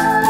Oh,